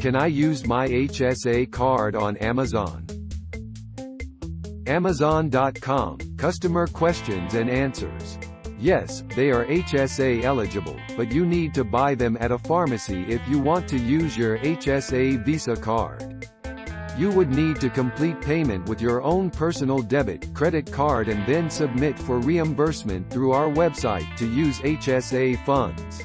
Can I use my HSA card on Amazon? Amazon.com, customer questions and answers. Yes, they are HSA eligible, but you need to buy them at a pharmacy if you want to use your HSA Visa card. You would need to complete payment with your own personal debit, credit card and then submit for reimbursement through our website to use HSA funds.